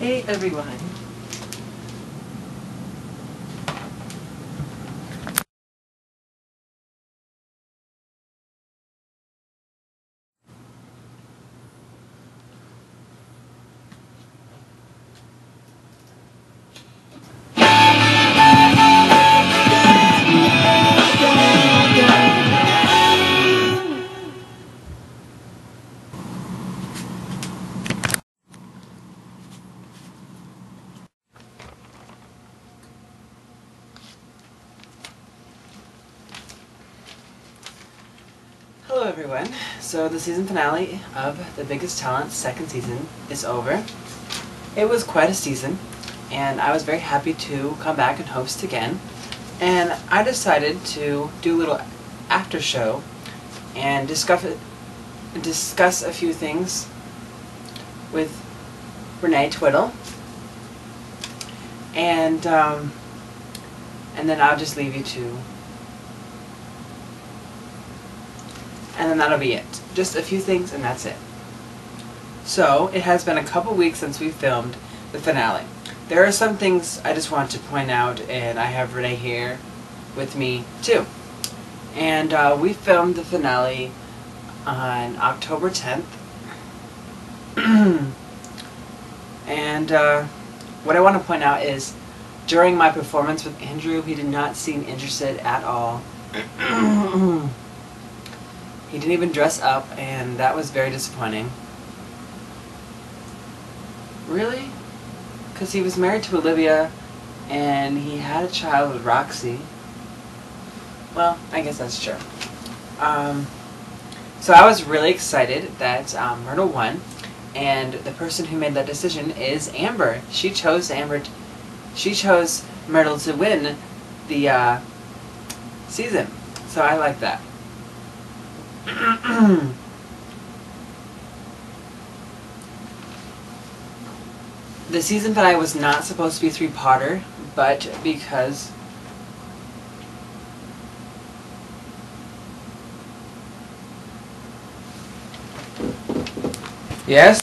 Hey everyone. Hello everyone. So the season finale of The Biggest Talent second season is over. It was quite a season and I was very happy to come back and host again. And I decided to do a little after show and discuss discuss a few things with Renee Twiddle. And um, and then I'll just leave you to and then that'll be it. Just a few things and that's it. So, it has been a couple weeks since we filmed the finale. There are some things I just want to point out, and I have Renee here with me too. And uh, we filmed the finale on October 10th. and uh, what I want to point out is during my performance with Andrew, he did not seem interested at all. He didn't even dress up, and that was very disappointing. Really? Because he was married to Olivia, and he had a child with Roxy. Well, I guess that's true. Um, so I was really excited that um, Myrtle won, and the person who made that decision is Amber. She chose Amber. she chose Myrtle to win the uh, season. So I like that. the season finale was not supposed to be three Potter, but because Yes?